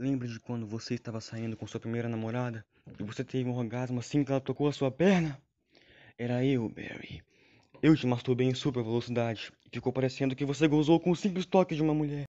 Lembra de quando você estava saindo com sua primeira namorada e você teve um orgasmo assim que ela tocou a sua perna? Era eu, Barry. Eu te masturbei em super velocidade e ficou parecendo que você gozou com o simples toque de uma mulher.